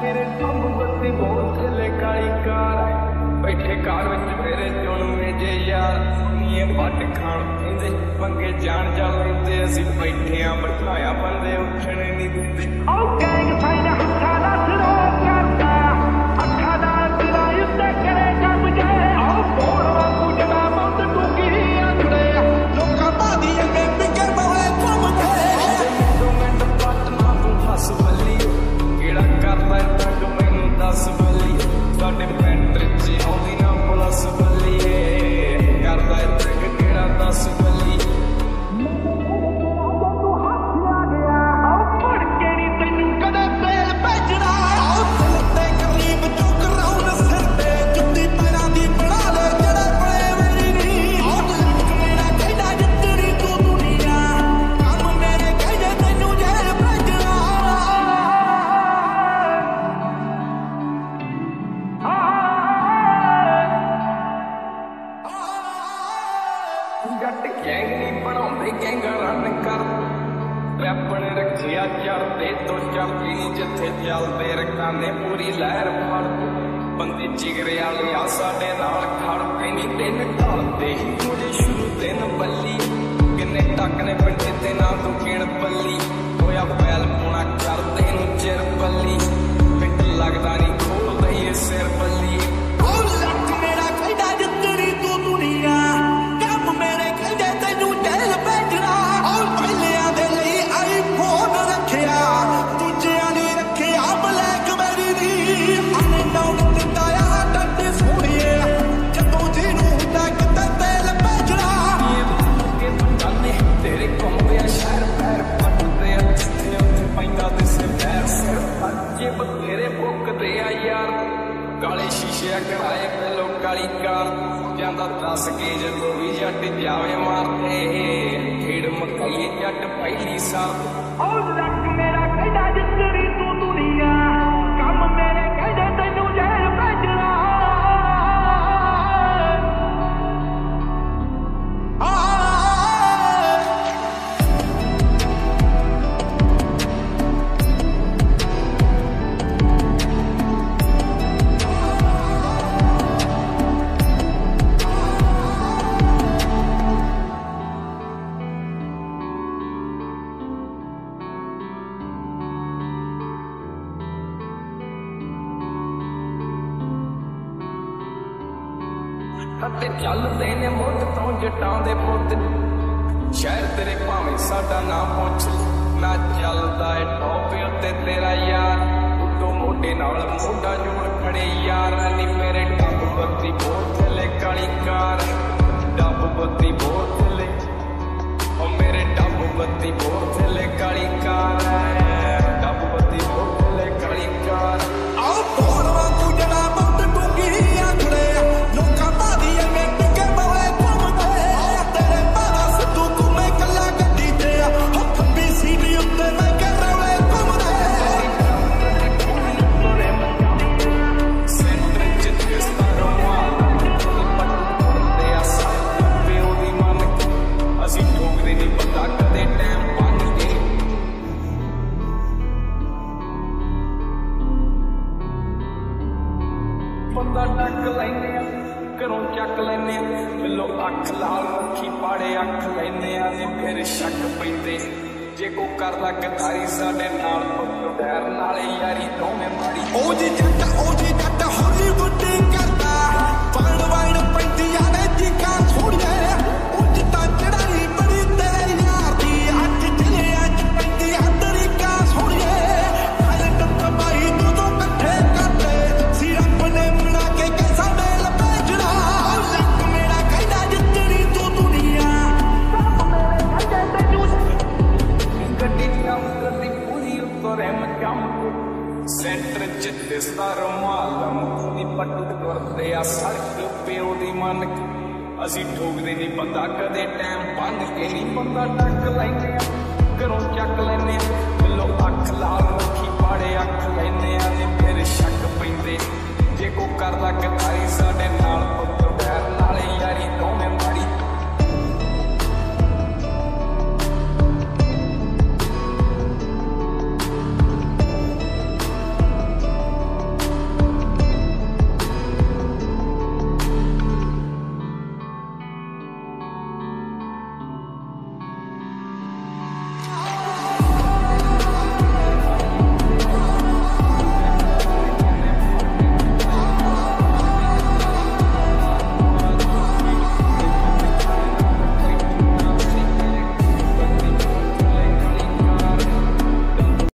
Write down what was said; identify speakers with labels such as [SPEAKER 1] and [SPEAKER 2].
[SPEAKER 1] ਤੇਰੇ ਕੰਮ ਬੱਤੀ ਬਹੁਤ ਕਾਲੀ ਕਾਰ ਬੈਠੇ ਕਾਰ ਵਿੱਚ ਮੇਰੇ ਚੁਣਵੇਂ ਜੇ ਯਾਰ ਨੀਏ ਵੱਟ ਖਾਣ ਪੀਂਦੇ ਪੰਗੇ ਜਾਣ ਜਾਂਦੇ ਅਸੀਂ ਬੈਠੇ ਆ, ਬਿਠਾਇਆ ਬੰਦੇ ਉੱਠਣੇ ਨਹੀਂ ਦਿੰਦੇ।
[SPEAKER 2] ਉਹ ਗੈਂਗ ਸਾਈਨ ਹੱਥਾਂ
[SPEAKER 1] ਕਿਹੜਾ ਕਰਦਾ ਤੱਕ ਮੈਨੂੰ ਦੱਸ ਚੜਦੇ ਤੋਂ ਚੜਦੀ ਨੀ ਜਿੱਥੇ ਚੱਲਦੇ ਰਕਾਨੇ ਪੂਰੀ ਲਹਿਰ ਫੜ ਬੰਦੇ ਜਿਗਰੇ ਵਾਲੇ ਸਾਡੇ ਨਾਲ ਖੜਦੇ ਨਹੀਂ ਦਿਨ ਢਲਦੇ ਮੁਝੇ ਸ਼ੁਰੂ ਦਿਨ ਬੱਲੀ। ਕਿੰਨੇ ਟੱਕ ਨੇ ਪਿੰਡੇ ਤੇ ਨਾ ਤੂੰ ਕਿਣ ਸ਼ਹਿਰ ਪੈਰ ਪੱਟਦੇ ਆ ਜਿੱਥੇ ਉੱਥੇ ਪੈਂਦਾ ਤੇ ਸਿਰ ਪੈਰ ਸਿਰ ਅੱਜੇ ਬਤੇਰੇ ਭੁੱਕਦੇ ਆ ਯਾਰ ਕਾਲੇ ਸ਼ੀਸ਼ੇ ਕਰਾਏ ਪਹਿਲੋ ਕਾਲੀ ਕਾਰ ਜਾਂਦਾ ਦੱਸ ਕੇ ਜਦੋਂ ਵੀ ਜੱਟ ਜਾਵੇ ਮਾਰਦੇ ਖੇੜ ਮਕਾਈ ਜੱਟ ਪਹਿਲੀ ਸਾਲ
[SPEAKER 2] ਉਹ ਲੱਕ ਮੇਰਾ ਕਹਿੰਦਾ
[SPEAKER 1] ਅਤੇ ਚੱਲਦੇ ਨੇ ਮੁੱਢ ਤੋਂ ਜਟਾਂ ਦੇ ਪੁੱਤ। ਸ਼ਹਿਰ ਤੇਰੇ ਭਾਵੇਂ ਸਾਡਾ ਨਾ ਪੁੱਛ, ਨਾ ਚੱਲਦਾ ਏ ਟੌਪ ਉੱਤੇ ਤੇਰਾ ਯਾਰ। ਉਦੋਂ ਮੋਢੇ ਨਾਲ ਮੋਢਾ ਜੋੜ ਖੜੇ ਯਾਰ। ਨੀ ਮੇਰੇ ਡੱਬ ਬੱਤੀ ਬੋਤਲੇ ਕਾਲੀ ਕਾਰ। ਡੱਬ ਬੱਤੀ ਬੋਤਲੇ ਆ ਅੱਖ ਲਾਲ ਰੱਖੀ ਪਾੜੇ, ਅੱਖ ਲੈਨੇ ਆ ਤੇ ਫਿਰ ਸ਼ੱਕ ਪੈਂਦੇ। ਜੇ ਕੋ ਕਰਦਾ ਗਦਾਰੀ, ਸਾਡੇ ਨਾਲ ਪੁੱਤ ਡੈਰ ਨਾਲੇ ਯਾਰੀ ਦੋਵੇਂ ਮਾੜੀ।
[SPEAKER 2] ਉਹ ਜੀ ਜੱਟ, ਉਹ ਜੀ ਜੱਟ ਹਾਲੀਵੁੱਡ ਕਰਦਾ ਚ
[SPEAKER 1] ਦਿਸਦਾ ਰੁਮਾਲ ਪੱਟ ਤੁਰਦੇ ਆ, ਸੜਕ ਪਿਓ ਦੀ ਮਨ ਅਸੀਂ ਠੋਕਦੇ ਨਹੀਂ ਬੰਦਾ, ਕਦੇ ਟਾਈਮ ਬੰਦ ਕੇ ਨਹੀਂ ਬੰਦਾ ਟੱਕ ਲੈਨੇ ਆ। ਘਰੋਂ ਚੱਕ ਲੈਨੇ ਆ ਬਿੱਲੋ ਅੱਖ ਲਾਲ ਰੱਖੀ ਪਾੜੇ, ਅੱਖ ਲੈਨੇ ਆ ਤੇ ਫਿਰ